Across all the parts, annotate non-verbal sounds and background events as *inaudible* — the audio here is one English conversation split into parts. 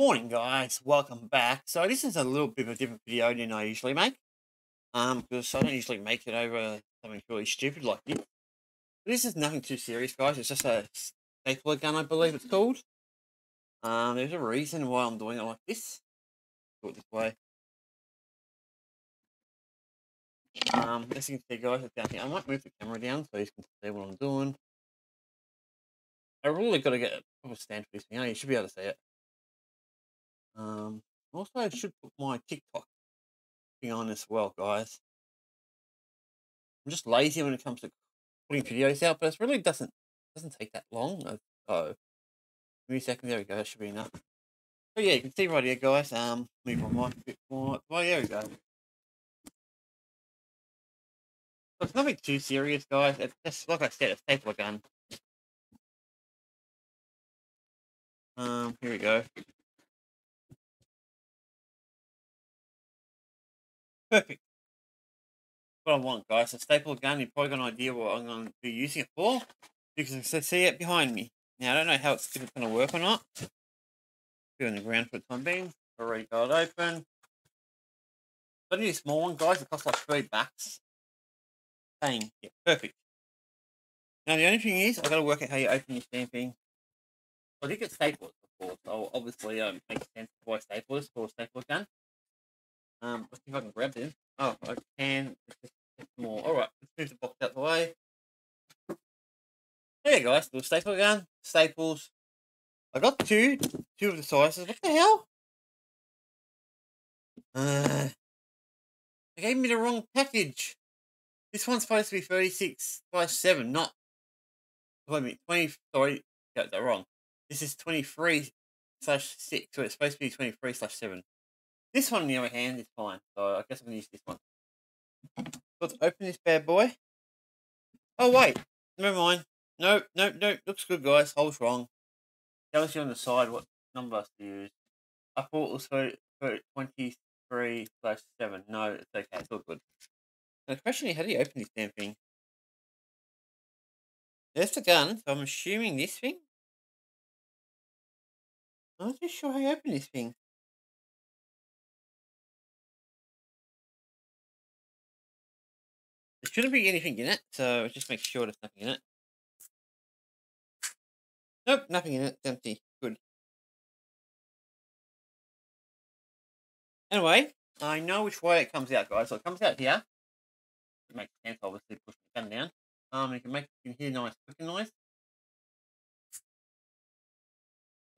Morning, guys. Welcome back. So this is a little bit of a different video than I usually make, um, because I don't usually make it over something really stupid like this. This is nothing too serious, guys. It's just a stapler gun, I believe it's called. Um, there's a reason why I'm doing it like this. Do it this way. Um, as you can see, guys, it's down here. I might move the camera down so you can see what I'm doing. I really got to get a proper stand for this thing. You should be able to see it. Also, I should put my TikTok thing on as well, guys. I'm just lazy when it comes to putting videos out, but it really doesn't doesn't take that long. Uh, oh, give me a second. There we go. That should be enough. So yeah, you can see right here, guys. Um, move my mic a bit more. Oh, there we go. So it's nothing too serious, guys. It's just like I said, a stapler gun. Um, here we go. *laughs* Perfect. What I want, guys. A staple gun. You've probably got an idea what I'm going to be using it for. You can see it behind me. Now, I don't know how it's going to work or not. On the ground for the time being. Already got it open. But I need a small one, guys. It costs like three bucks. Bang. Yeah, perfect. Now, the only thing is, I've got to work out how you open your stamping. I did get staples before, so obviously um, it makes sense to buy staplers for a stapler gun. Um, let's see if I can grab this. Oh, I can. More. All right, let's move the box out the way. There, guys, little staple gun, staples. I got two, two of the sizes. What the hell? Uh, they gave me the wrong package. This one's supposed to be 36 by 7, not. Wait minute, 20. Sorry, got that wrong. This is 23 slash 6, so it's supposed to be 23 slash 7. This one, on the other hand, is fine. So I guess I'm going to use this one. Let's open this bad boy. Oh, wait. Never mind. Nope, nope, nope. Looks good, guys. Hole's wrong. Tells you on the side what number to use. I thought it was for, for 23 slash 7. No, it's okay. It's all good. Now, the question is, how do you open this damn thing? There's the gun, so I'm assuming this thing. I'm not too sure how you open this thing. Shouldn't be anything in it, so just make sure there's nothing in it. Nope, nothing in it. It's empty. Good. Anyway, I know which way it comes out, guys. So it comes out here. It makes sense, obviously, push the gun down. Um, you can make you can hear nice clicking noise.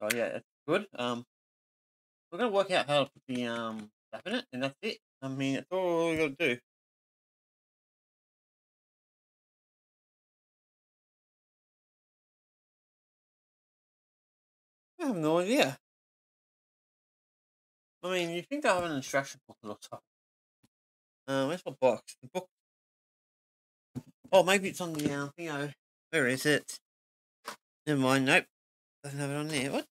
So yeah, that's good. Um, we're gonna work out how to put the um stuff in it, and that's it. I mean, that's all we gotta do. I have no idea. I mean, you think I have an instruction booklet or something. Uh, where's my box? The book. Oh, maybe it's on the, uh, you know, where is it? Never mind, nope. Doesn't have it on there. What?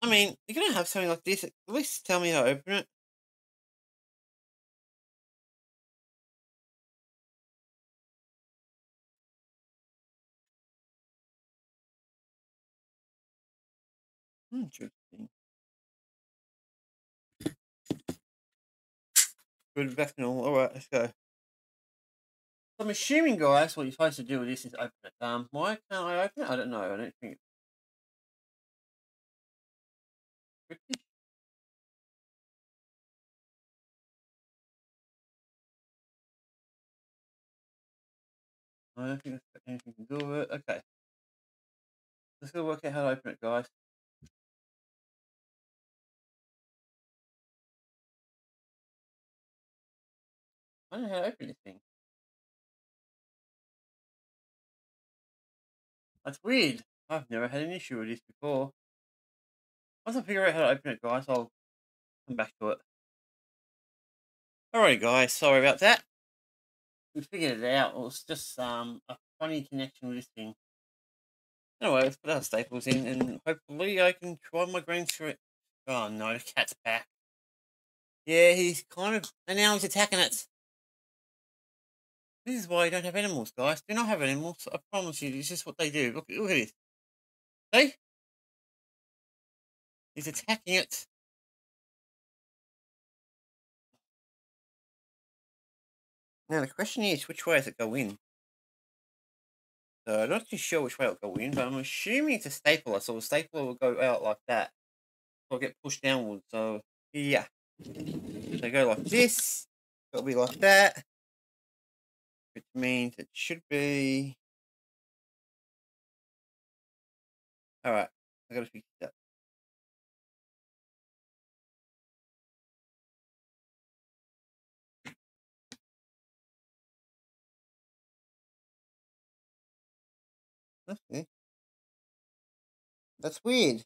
I mean, you're gonna have something like this. At least tell me how to open it. Interesting. Good back. Alright, let's go. I'm assuming, guys, what you're supposed to do with this is open it. Um, why can't I open it? I don't know. I don't think it's I don't think it's got anything to do with it. Okay. Let's go work out how to open it, guys. I don't know how to open this thing. That's weird. I've never had an issue with this before. Once I figure out how to open it, guys, I'll come back to it. Alright, guys, sorry about that. We figured it out. It was just um a funny connection with this thing. Anyway, let's put our staples in and hopefully I can try my green through Oh no, the cat's back. Yeah, he's kind of and now he's attacking it. This is why you don't have animals, guys. Do not have animals. I promise you, this is what they do. Look, look at this. See? He's attacking it. Now the question is, which way does it go in? So I'm not too sure which way it'll go in, but I'm assuming it's a stapler, so the stapler will go out like that. Or get pushed downwards, so yeah. So go like this, it'll be like that. Which means it should be Alright, I gotta fix that. Okay. That's weird.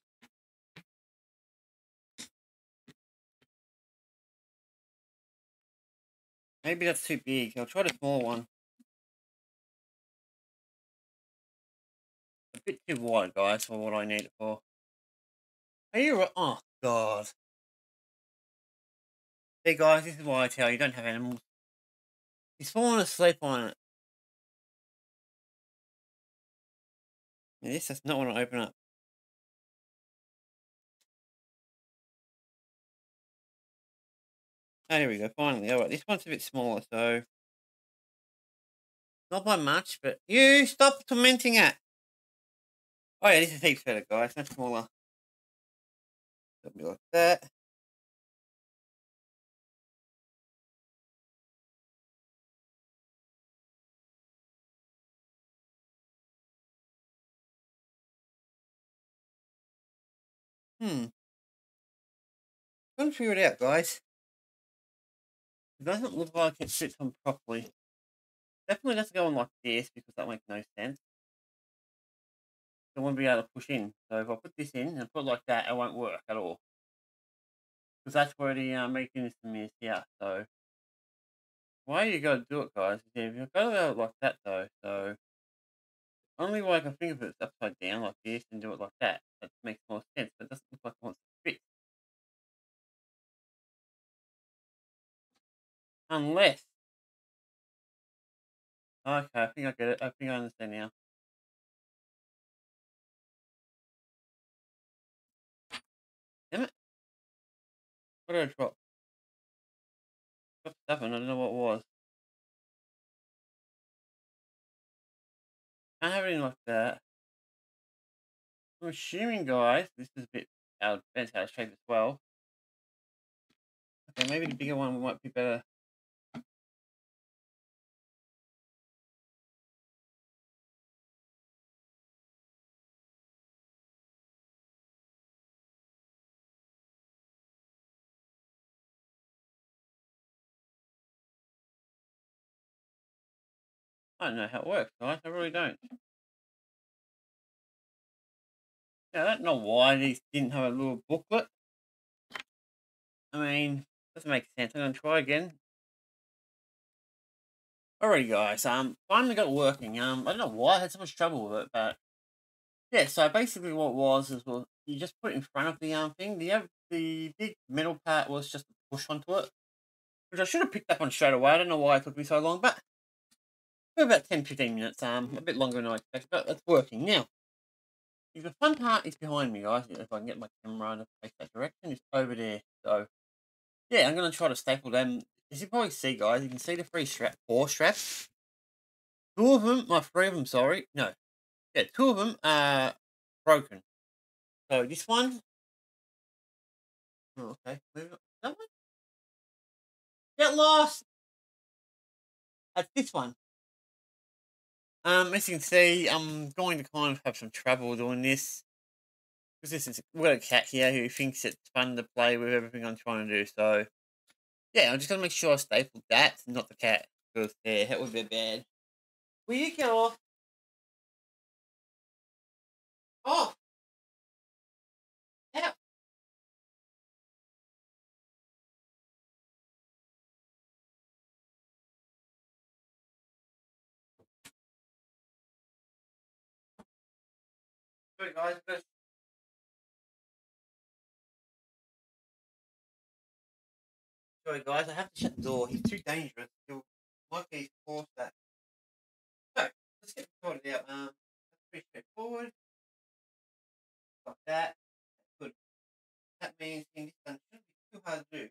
Maybe that's too big. I'll try the small one. Bit too wide, guys, for what I need it for. Are you right? Oh, God. Hey, guys, this is why I tell you, don't have animals. He's falling asleep on it. This does not want to open up. Oh, here we go, finally. Alright, this one's a bit smaller, so... Not by much, but... You, stop tormenting it! Oh yeah, this is better, guys. Much smaller. Be like that. Hmm. To figure it out, guys. It doesn't look like it fits on properly. Definitely doesn't go on like this because that makes no sense. I won't be able to push in. So if I put this in and put it like that, it won't work at all. Because that's where the uh, mechanism is here. So why you got to do it, guys, is you've got to go like that though. So only way I can think of it is upside down like this and do it like that. That makes more sense. But it doesn't look like it wants to fit. Unless. Okay, I think I get it. I think I understand now. What did I drop? Seven, I don't know what it was. I have anything like that. I'm assuming, guys, this is a bit out depends how of shape as well. Okay, maybe the bigger one might be better. I don't know how it works, guys. I really don't. Yeah, I don't know why these didn't have a little booklet. I mean, doesn't make sense. I'm gonna try again. Alrighty, guys. Um, finally got it working. Um, I don't know why I had so much trouble with it, but yeah. So basically, what was is well, you just put it in front of the um thing. The the big metal part was just push onto it, which I should have picked up on straight away. I don't know why it took me so long, but for about 10 15 minutes, um, a bit longer than I expected, but it's working. Now, the fun part is behind me, guys. If I can get my camera to face that direction, it's over there. So, yeah, I'm going to try to staple them. As you probably see, guys, you can see the three strap, four straps. Two of them, my three of them, sorry. No. Yeah, two of them are broken. So, this one. Oh, okay. That one? Get lost! That's this one. Um, as you can see, I'm going to kind of have some trouble doing this. Because this is, we've got a cat here who thinks it's fun to play with everything I'm trying to do, so... Yeah, I'm just going to make sure I staple that, not the cat. Because, yeah, that would be bad. Will you get off? Guys, Sorry guys, I have to shut the door. He's too dangerous. He'll likely force that. So, let's get sorted out. Um, that's pretty straightforward. Like that. Good. That means in this one shouldn't be too hard to do.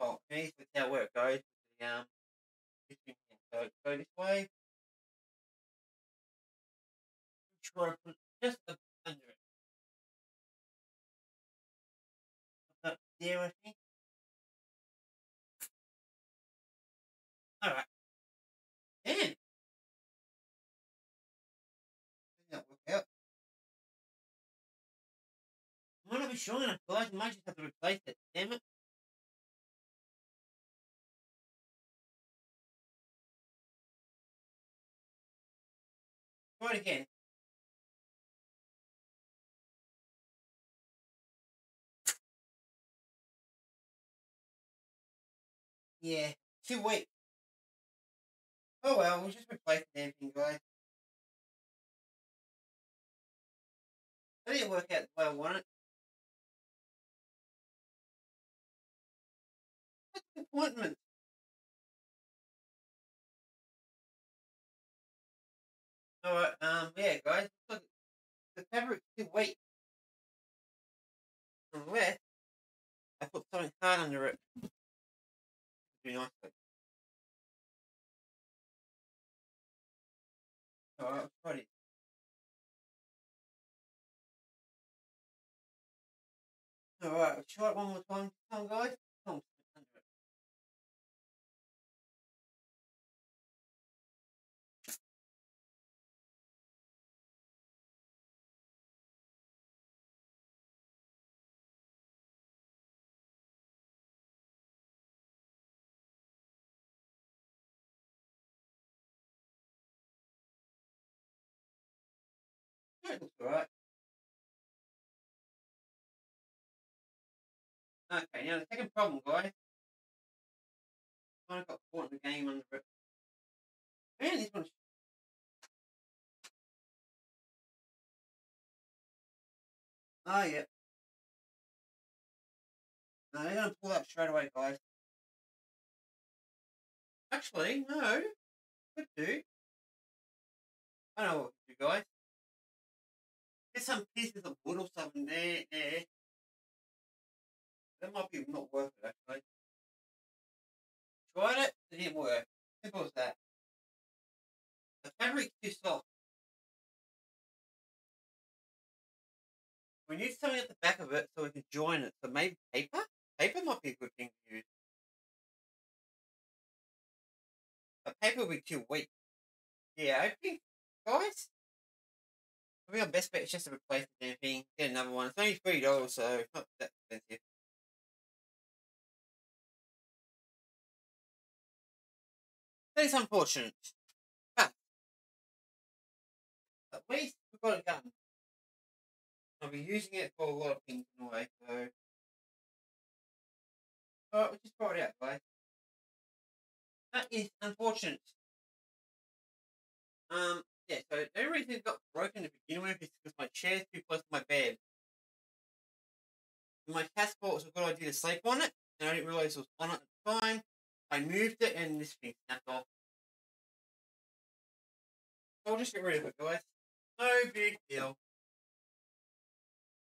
Oh, here's how it goes. The, um, so go this way. To put just under it. About there, I think. Alright. Out? Might not be strong enough, guys. Might just have to replace it. Damn it. Try it again. Yeah, too weak. Oh well, we'll just replaced the damn guys. That didn't work out the way I wanted. Disappointment. Alright, um, yeah, guys. Look, the fabric's too weak. Unless I put something hard under it. I'll try it. Alright, it one more time. Come on, guys. Come on, Okay, now the second problem, guys. I got caught in the game under it. Man, this one's. Oh, yeah. No, they're going to pull up straight away, guys. Actually, no. Could do. I know what to do, guys. There's some pieces of wood or something there, there. That might be not worth it, actually. Tried it, it didn't work. Simple as that. The fabric's too soft. We need something at the back of it so we can join it. So maybe paper? Paper might be a good thing to use. But paper will be too weak. Yeah, I think, guys, I think our best bet is just to replace the damn thing, get another one. It's only three dollars, so it's not that expensive. That is unfortunate. But at least we've got it done. I'll be using it for a lot of things anyway, so Alright, we'll just throw it out, guys. That is unfortunate. Um, yeah, so the only reason it got broken to begin with is because my chair's too close to my bed. My it was a good idea to sleep on it, and I didn't realise it was on it at the time. I moved it in this thing. I'll just get rid of it, guys. No big deal.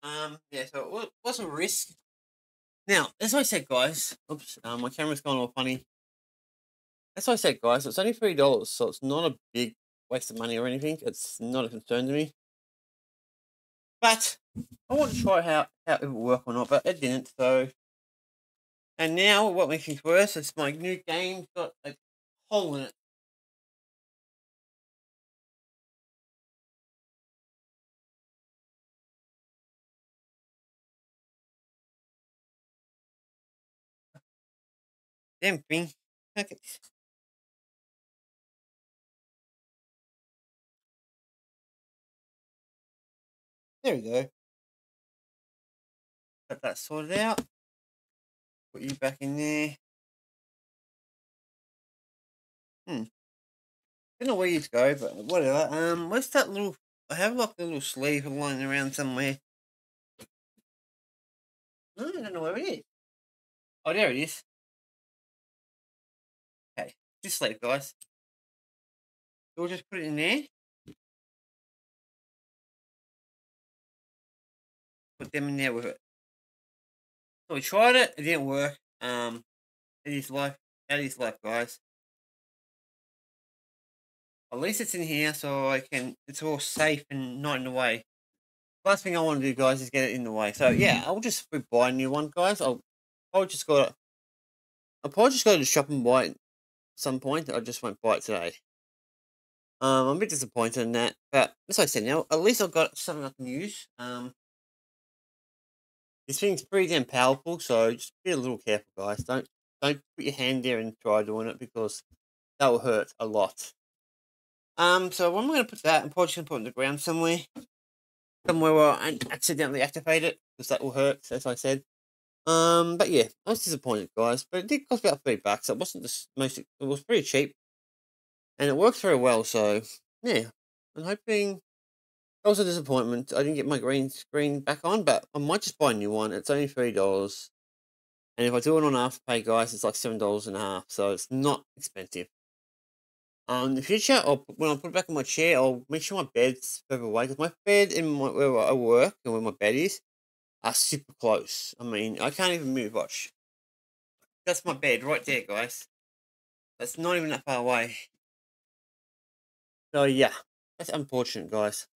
Um, yeah, so it wa- was a risk. Now, as I said, guys, oops, um, my camera's gone all funny. As I said, guys, it's only three dollars, so it's not a big waste of money or anything. It's not a concern to me. But I want to try how how it will work or not, but it didn't. So, and now what makes things worse is my new game's got a hole in it. Damn thing. This. There we go. Got that sorted out. Put you back in there. Hmm. Don't know where you go, but whatever. Um, where's that little? I have like a little sleeve lying around somewhere. Oh, I don't know where it is. Oh, there it is. Okay, just sleeve, guys. We'll just put it in there. put them in there with it. So we tried it, it didn't work. Um, it is life, that is life, guys. At least it's in here so I can, it's all safe and not in the way. Last thing I want to do, guys, is get it in the way. So yeah, I'll just buy a new one, guys. I'll, I'll just go, I'll probably just go to the shop and buy it some point. I just won't buy it today. Um, I'm a bit disappointed in that, but as I said, now at least I've got something I can use. Um, this thing's pretty damn powerful, so just be a little careful, guys. Don't don't put your hand there and try doing it because that will hurt a lot. Um, so I'm going to put that? I'm probably going to put it on the ground somewhere, somewhere where I accidentally activate it because that will hurt, as I said. Um, but yeah, I was disappointed, guys. But it did cost about three bucks. It wasn't the most. It was pretty cheap, and it works very well. So yeah, I'm hoping. That was a disappointment. I didn't get my green screen back on, but I might just buy a new one. It's only three dollars, and if I do it on Afterpay, guys, it's like seven dollars and a half. So it's not expensive. Um, in the future, I'll, when I put it back in my chair, I'll make sure my bed's further away because my bed in my, where I work and where my bed is are super close. I mean, I can't even move. Watch. That's my bed right there, guys. That's not even that far away. So yeah, that's unfortunate, guys.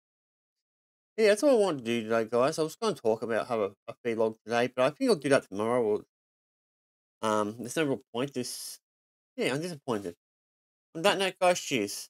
Yeah, that's what I wanted to do today, guys. I was going to talk about how a, a vlog today, but I think I'll do that tomorrow. Or, um, there's no real point. This, yeah, I'm disappointed. On that note, guys, cheers.